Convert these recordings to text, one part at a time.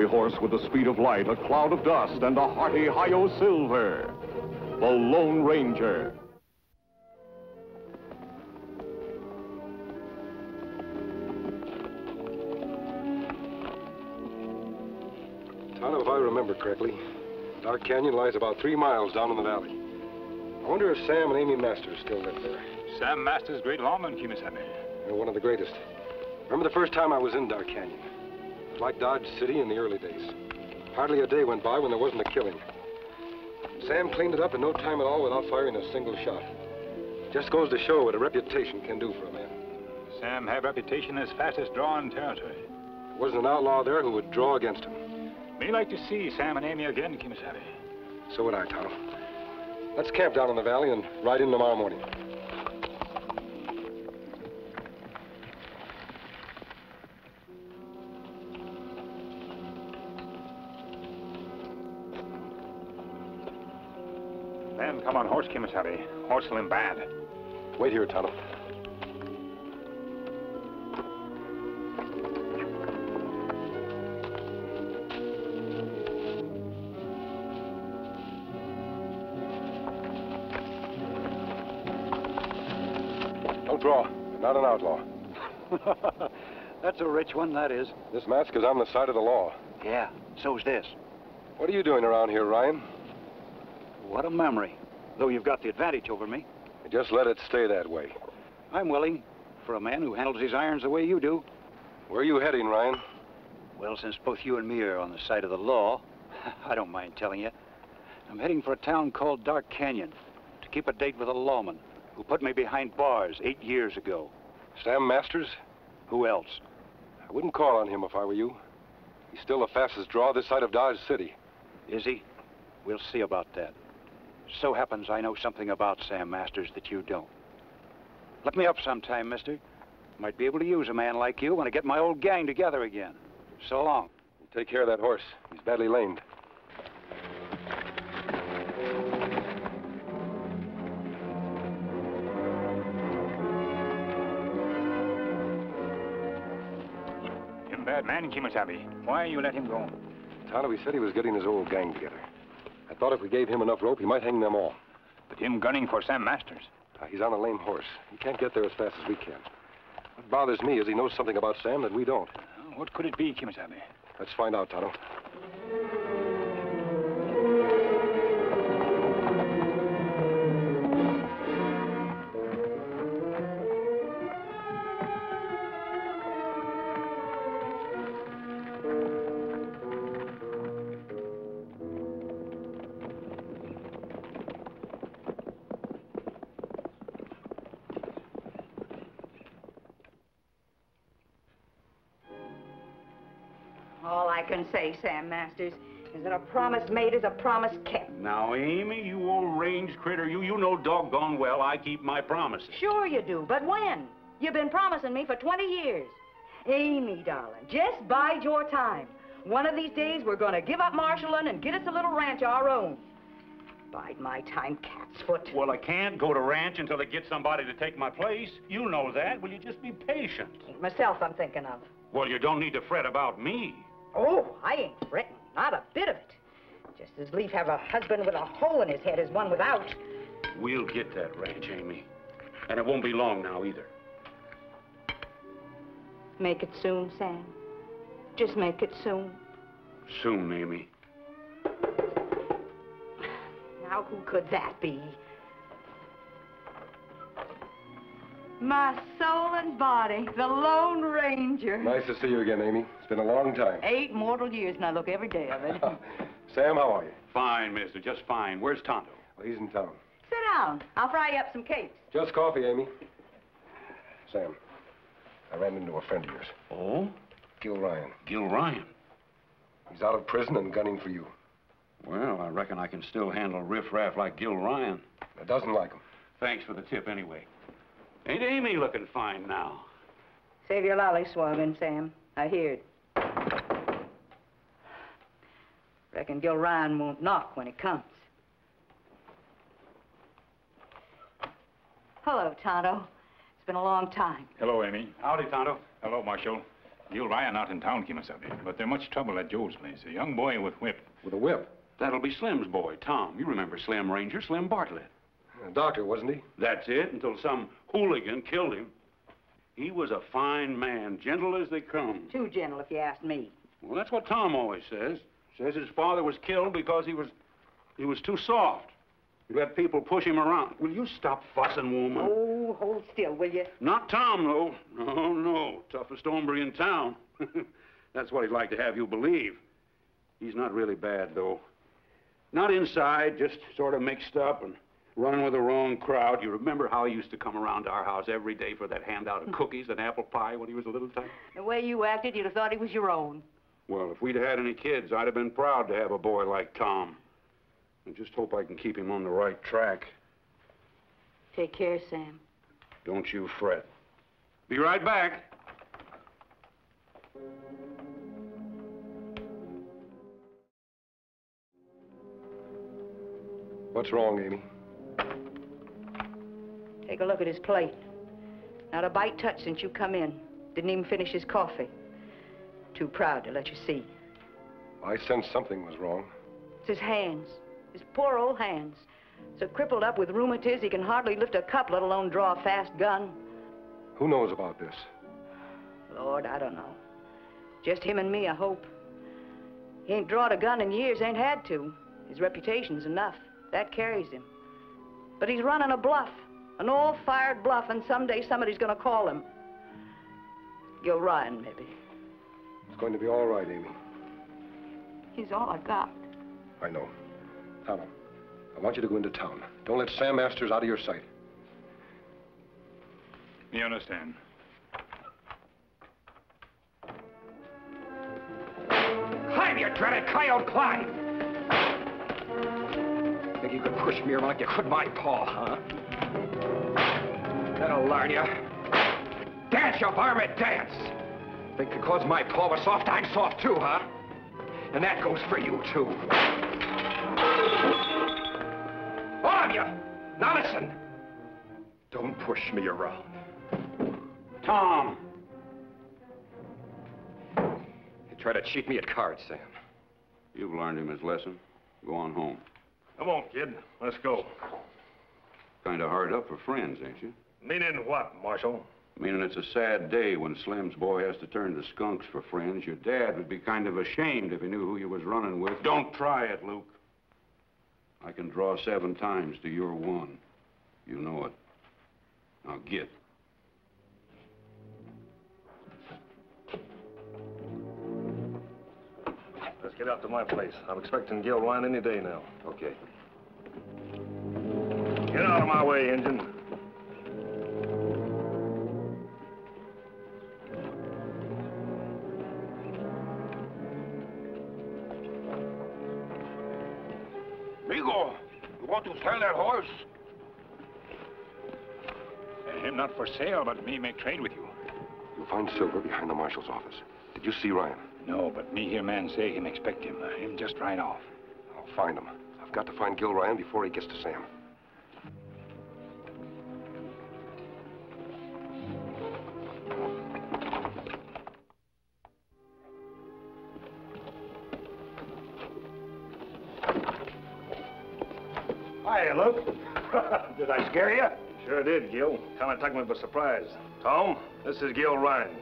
fiery horse with the speed of light, a cloud of dust, and a hearty Hi-Yo Silver. The Lone Ranger. Tonto, if I remember correctly, Dark Canyon lies about three miles down in the valley. I wonder if Sam and Amy Masters still live there. Sam Masters, great lawman, Kemo Sabe. They're one of the greatest. Remember the first time I was in Dark Canyon? Like Dodge City in the early days. Hardly a day went by when there wasn't a killing. Sam cleaned it up in no time at all without firing a single shot. Just goes to show what a reputation can do for a man. Sam had reputation as fastest draw in territory. There wasn't an outlaw there who would draw against him. Me like to see Sam and Amy again, Kemo Sabe. So would I, Tonto. Let's camp down in the valley and ride in tomorrow morning. Then come on horse, Kemo Sabe. Horse will him bad. Wait here, Tonto. Don't draw. I'm not an outlaw. That's a rich one, that is. This mask is on the side of the law. Yeah, so's this. What are you doing around here, Ryan? What a memory. Though you've got the advantage over me. Just let it stay that way. I'm willing, for a man who handles his irons the way you do. Where are you heading, Ryan? Well, since both you and me are on the side of the law, I don't mind telling you. I'm heading for a town called Dark Canyon to keep a date with a lawman who put me behind bars eight years ago. Sam Masters? Who else? I wouldn't call on him if I were you. He's still the fastest draw this side of Dodge City. Is he? We'll see about that. So happens I know something about Sam Masters that you don't. Look me up sometime, mister. Might be able to use a man like you when I get my old gang together again. So long. Take care of that horse. He's badly lamed. Him bad man, Kemo Sabe. Why you let him go? Tonto, he said he was getting his old gang together. I thought if we gave him enough rope, he might hang them all. But him gunning for Sam Masters. Uh, he's on a lame horse. He can't get there as fast as we can. What bothers me is he knows something about Sam that we don't. What could it be, Kemo Sabe? Let's find out, Tonto. Can say, Sam Masters, is that a promise made is a promise kept. Now, Amy, you old range critter, you, you know doggone well I keep my promises. Sure you do, but when? You've been promising me for 20 years. Amy, darling, just bide your time. One of these days, we're going to give up marshalling and get us a little ranch our own. Bide my time, cat's foot. Well, I can't go to ranch until I get somebody to take my place. You know that. Will you just be patient? Ain't myself I'm thinking of. Well, you don't need to fret about me. Oh, I ain't fretting. Not a bit of it. Just as lief have a husband with a hole in his head as one without. We'll get that ranch, Amy. And it won't be long now, either. Make it soon, Sam. Just make it soon. Soon, Amy. Now, who could that be? My soul and body, the Lone Ranger. Nice to see you again, Amy. It's been a long time. Eight mortal years, and I look every day of it. Sam, how are you? Fine, mister, just fine. Where's Tonto? Well, he's in town. Sit down. I'll fry you up some cakes. Just coffee, Amy. Sam, I ran into a friend of yours, Oh? Gil Ryan. Gil Ryan. He's out of prison and gunning for you. Well, I reckon I can still handle riffraff like Gil Ryan. It doesn't like him. Thanks for the tip, anyway. Ain't Amy looking fine now? Save your lolly, lollyswogging, Sam. I heard. Reckon Gil Ryan won't knock when he comes. Hello, Tonto. It's been a long time. Hello, Amy. Howdy, Tonto. Hello, Marshal. Gil Ryan out in town, Kemo Sabe. But there's much trouble at Joe's place. A young boy with whip. With a whip. That'll be Slim's boy, Tom. You remember Slim Ranger, Slim Bartlett. A doctor, wasn't he? That's it, until some hooligan killed him. He was a fine man, gentle as they come. Too gentle, if you ask me. Well, that's what Tom always says. Says his father was killed because he was he was too soft. He let people push him around. Will you stop fussing, woman? Oh, hold still, will you? Not Tom, though. No, no. Toughest hombre in town. That's what he'd like to have you believe. He's not really bad, though. Not inside, just sort of mixed up and running with the wrong crowd. You remember how he used to come around to our house every day for that handout of hmm. cookies and apple pie when he was a little time? The way you acted, you'd have thought he was your own. Well, if we'd had any kids, I'd have been proud to have a boy like Tom. I just hope I can keep him on the right track. Take care, Sam. Don't you fret. Be right back. What's wrong, Amy? Take a look at his plate. Not a bite touched since you come in. Didn't even finish his coffee. Too proud to let you see. I sensed something was wrong. It's his hands. His poor old hands. So crippled up with rheumatiz, he can hardly lift a cup, let alone draw a fast gun. Who knows about this? Lord, I don't know. Just him and me, I hope. He ain't drawed a gun in years, ain't had to. His reputation's enough. That carries him. But he's running a bluff. An all-fired bluff, and someday somebody's gonna call him. Gil Ryan, maybe. It's going to be all right, Amy. He's all I've got. I know. Now, I want you to go into town. Don't let Sam Masters out of your sight. You understand? Climb, you dreaded coyote, climb! Think you could push me around like you could my paw, huh? That'll learn you. Dance, you varmint, dance! Think because my paw was soft, I'm soft too, huh? And that goes for you, too. All of you! Now listen! Don't push me around. Tom! You try to cheat me at cards, Sam. You've learned him his lesson. Go on home. Come on, kid. Let's go. Kind of hard up for friends, ain't you? Meaning what, Marshal? Meaning it's a sad day when Slim's boy has to turn to skunks for friends. Your dad would be kind of ashamed if he knew who you was running with. Don't try it, Luke. I can draw seven times to your one. You know it. Now get. Let's get out to my place. I'm expecting Gil Ryan any day now. Okay. Get out of my way, Injun. For sale, but me make trade with you. You'll find Silver behind the marshal's office. Did you see Ryan? No, but me hear man say him expect him. Uh, him just ride off. I'll find him. I've got to find Gil Ryan before he gets to Sam. Hi, Luke. did I scare you? Sure did, Gil. Kind of took me by surprise. Tom, this is Gil Ryan.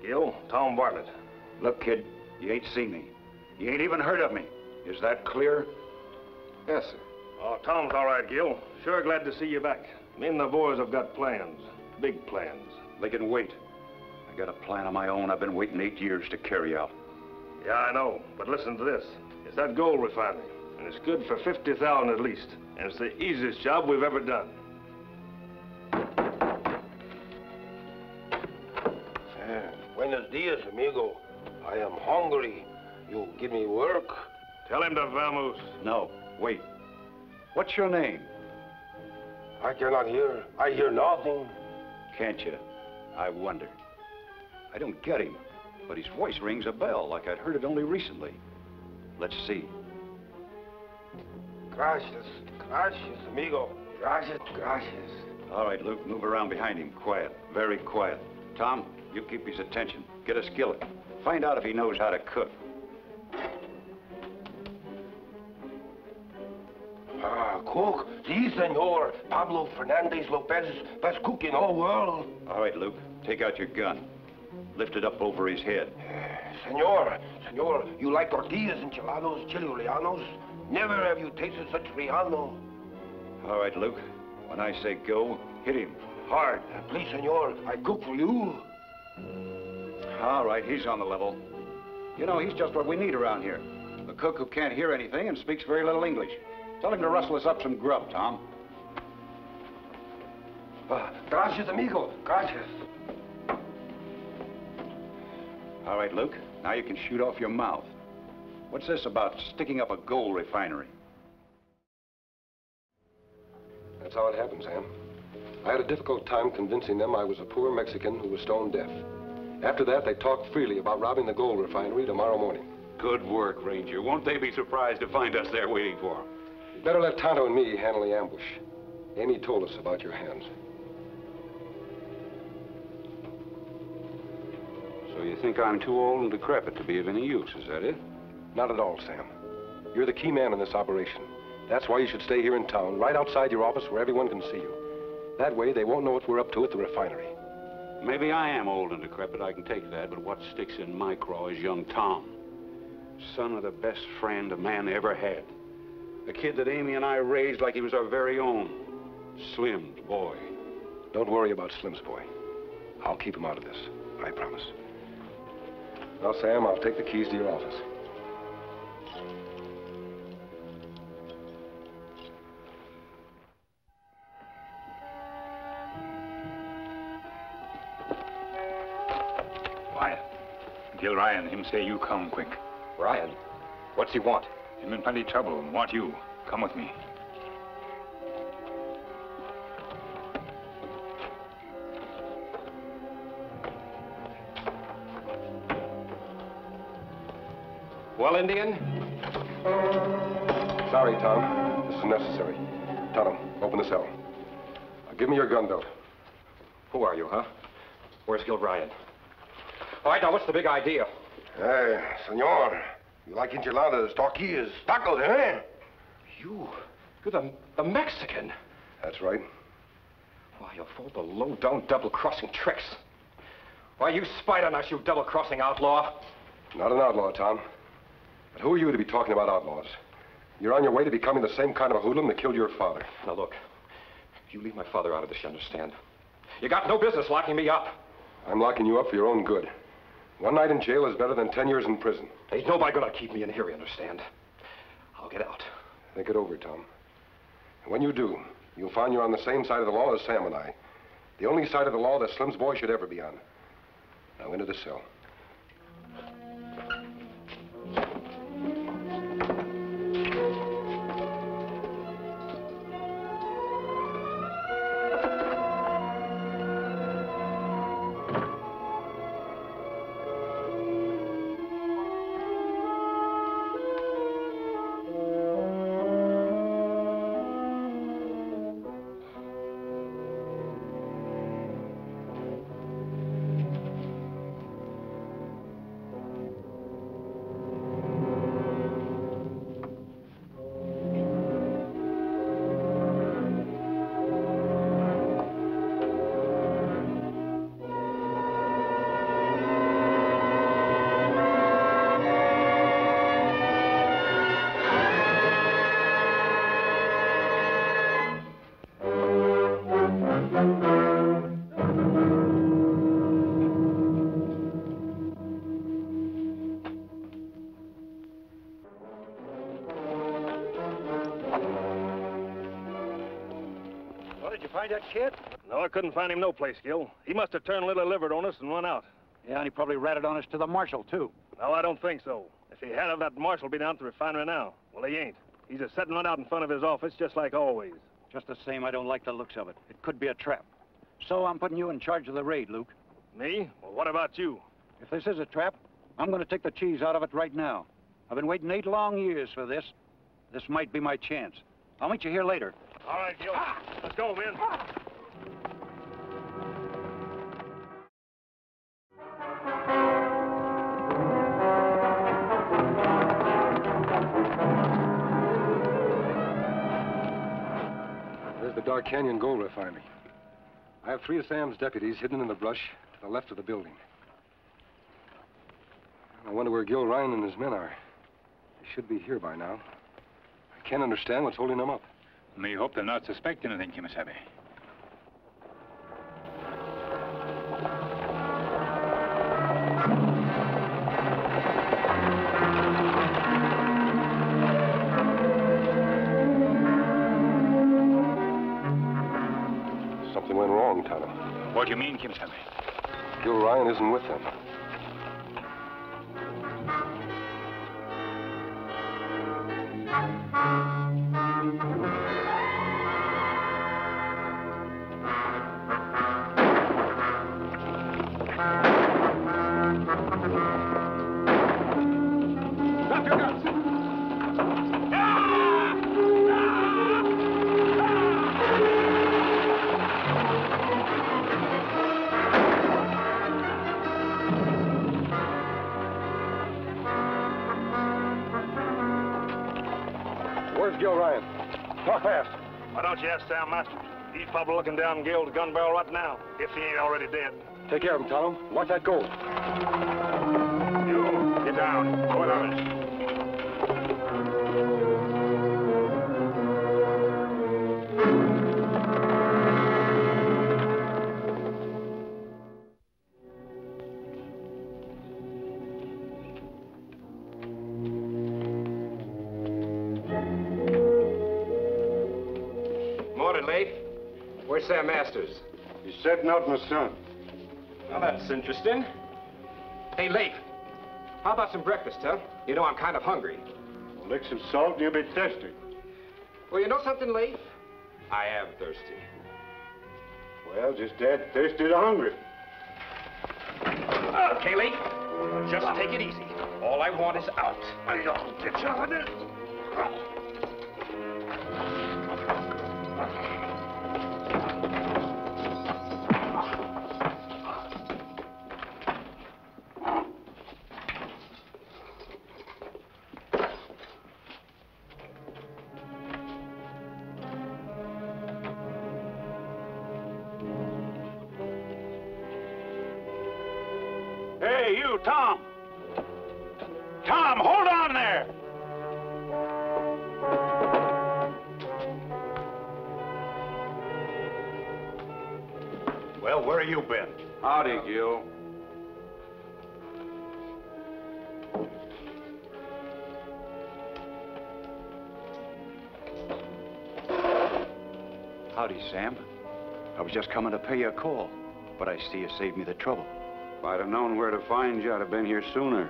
Gil, Tom Bartlett. Look, kid, you ain't seen me. You ain't even heard of me. Is that clear? Yes, sir. Oh, Tom's all right, Gil. Sure glad to see you back. Me and the boys have got plans. Big plans. They can wait. I got a plan of my own I've been waiting eight years to carry out. Yeah, I know. But listen to this. It's that gold refinery. And it's good for 50000 at least. And it's the easiest job we've ever done. Buenos dias, amigo. I am hungry. You give me work? Tell him to vamoose. No, wait. What's your name? I cannot hear. I hear nothing. Can't you? I wonder. I don't get him, but his voice rings a bell like I'd heard it only recently. Let's see. Gracias. Gracias, amigo. Gracias. Gracias. All right, Luke, move around behind him. Quiet. Very quiet. Tom, You keep his attention. Get a skillet. Find out if he knows how to cook. Ah, cook. Si, senor. Pablo Fernandez Lopez, best cook in all world. All right, Luke. Take out your gun. Lift it up over his head. Senor, senor, you like tortillas, enchiladas, chili rellenos? Never have you tasted such relleno. All right, Luke. When I say go, hit him. Hard. Please, senor, I cook for you. All right, he's on the level. You know, he's just what we need around here. A cook who can't hear anything and speaks very little English. Tell him to rustle us up some grub, Tom. Uh, gracias, amigo. Gracias. All right, Luke. Now you can shoot off your mouth. What's this about sticking up a gold refinery? That's how it happened, Sam. I had a difficult time convincing them I was a poor Mexican who was stone deaf. After that, they talked freely about robbing the gold refinery tomorrow morning. Good work, Ranger. Won't they be surprised to find us there waiting for them? Better let Tonto and me handle the ambush. Amy told us about your hands. So you think I'm too old and decrepit to be of any use, is that it? Not at all, Sam. You're the key man in this operation. That's why you should stay here in town, right outside your office where everyone can see you. That way, they won't know what we're up to at the refinery. Maybe I am old and decrepit, I can take that, but what sticks in my craw is young Tom. Son of the best friend a man ever had. A kid that Amy and I raised like he was our very own. Slim's boy. Don't worry about Slim's boy. I'll keep him out of this. I promise. Now, Sam, I'll take the keys to your office. Ryan, him say you come quick. Ryan, what's he want? Him in plenty trouble and want you. Come with me. Well, Indian? Sorry, Tom. This is necessary. Tonto, open the cell. Now, give me your gun belt. Who are you, huh? Where's Gil Ryan? All right, now, what's the big idea? Hey, senor. You like enchiladas, tortillas, tacos, eh? You, you're the, the Mexican. That's right. Why, you're full of the low-down double-crossing tricks. Why, you spied on us, you double-crossing outlaw. Not an outlaw, Tom. But who are you to be talking about outlaws? You're on your way to becoming the same kind of a hoodlum that killed your father. Now, look. You leave my father out of this, you understand? You got no business locking me up. I'm locking you up for your own good. One night in jail is better than ten years in prison. Ain't nobody gonna keep me in here, you understand? I'll get out. Think it over, Tom. And when you do, you'll find you're on the same side of the law as Sam and I. The only side of the law that Slim's boy should ever be on. Now into the cell. You find that kid? No, I couldn't find him no place, Gil. He must have turned a little livered on us and run out. Yeah, and he probably ratted on us to the marshal, too. No, I don't think so. If he had, that marshal be down at the refinery now. Well, he ain't. He's just sitting right out in front of his office, just like always. Just the same, I don't like the looks of it. It could be a trap. So I'm putting you in charge of the raid, Luke. Me? Well, what about you? If this is a trap, I'm going to take the cheese out of it right now. I've been waiting eight long years for this. This might be my chance. I'll meet you here later. All right, Gil. Let's go, man. There's the Dark Canyon gold refinery. I have three of Sam's deputies hidden in the brush to the left of the building. I wonder where Gil Ryan and his men are. They should be here by now. I can't understand what's holding them up. We hope they'll not suspect anything, Kemo Sabe. Something went wrong, Tonto. What do you mean, Kemo Sabe? Gil Ryan isn't with them. Sam Masters? He's probably looking down Gil's gun barrel right now, if he ain't already dead. Take care of him, Tonto. Watch that gold. You, get down. Go with others. Masters? He's setting out in the sun. Well, that's interesting. Hey, Leif, how about some breakfast, huh? You know I'm kind of hungry. Well, Lick some salt and you'll be thirsty. Well, you know something, Leif? I am thirsty. Well, just that thirsty to hungry. Okay, Leif, just take it easy. All I want is out. I don't get you on it. Where have you been? Howdy, Gil. Howdy, Sam. I was just coming to pay you a call, but I see you saved me the trouble. If I'd have known where to find you, I'd have been here sooner.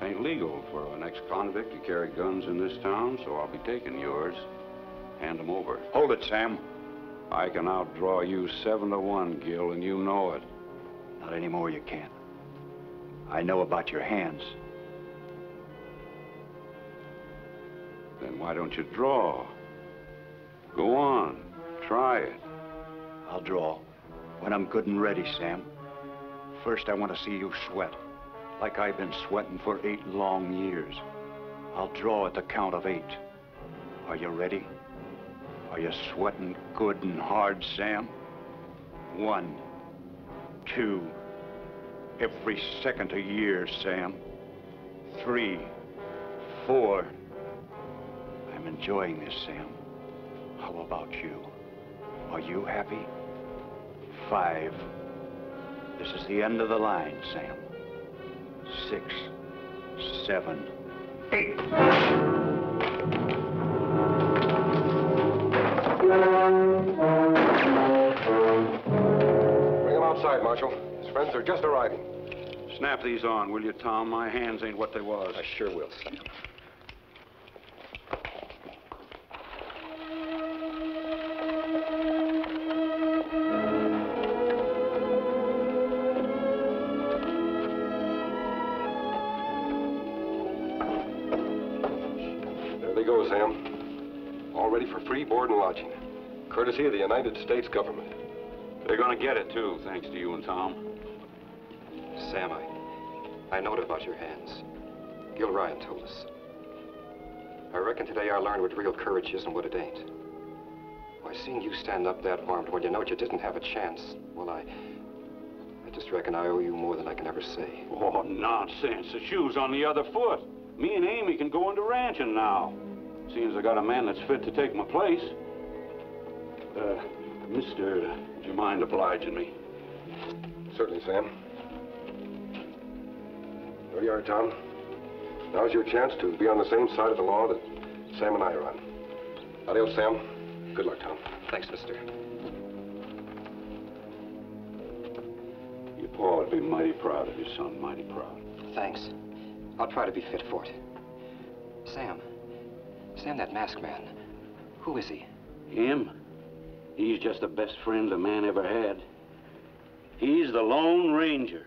It ain't legal for an ex-convict to carry guns in this town, so I'll be taking yours. Hand 'em over. Hold it, Sam. I can outdraw you seven to one, Gil, and you know it. Not anymore, you can't. I know about your hands. Then why don't you draw? Go on. Try it. I'll draw when I'm good and ready, Sam. First, I want to see you sweat, like I've been sweating for eight long years. I'll draw at the count of eight. Are you ready? Are you sweating good and hard, Sam? One, two, every second a year, Sam. Three, four. I'm enjoying this, Sam. How about you? Are you happy? Five. This is the end of the line, Sam. Six, seven, eight. Outside, Marshal. His friends are just arriving. Snap these on, will you, Tom? My hands ain't what they was. I sure will. There they go, Sam. All ready for free board and lodging. Courtesy of the United States government. They're gonna get it, too, thanks to you and Tom. Sam, I, I knowed about your hands. Gil Ryan told us. I reckon today I learned what real courage is and what it ain't. Why, Seeing you stand up that armed when you know you didn't have a chance, well, I... I just reckon I owe you more than I can ever say. Oh, nonsense. The shoe's on the other foot. Me and Amy can go into ranching now. Seeing as I got a man that's fit to take my place. Uh, mister, would you mind obliging me? Certainly, Sam. There you are, Tom. Now's your chance to be on the same side of the law that Sam and I are on. Adios, Sam. Good luck, Tom. Thanks, mister. Your pa would be mighty proud of your son, mighty proud. Thanks. I'll try to be fit for it. Sam. Sam, that masked man. Who is he? Him? He's just the best friend a man ever had. He's the Lone Ranger.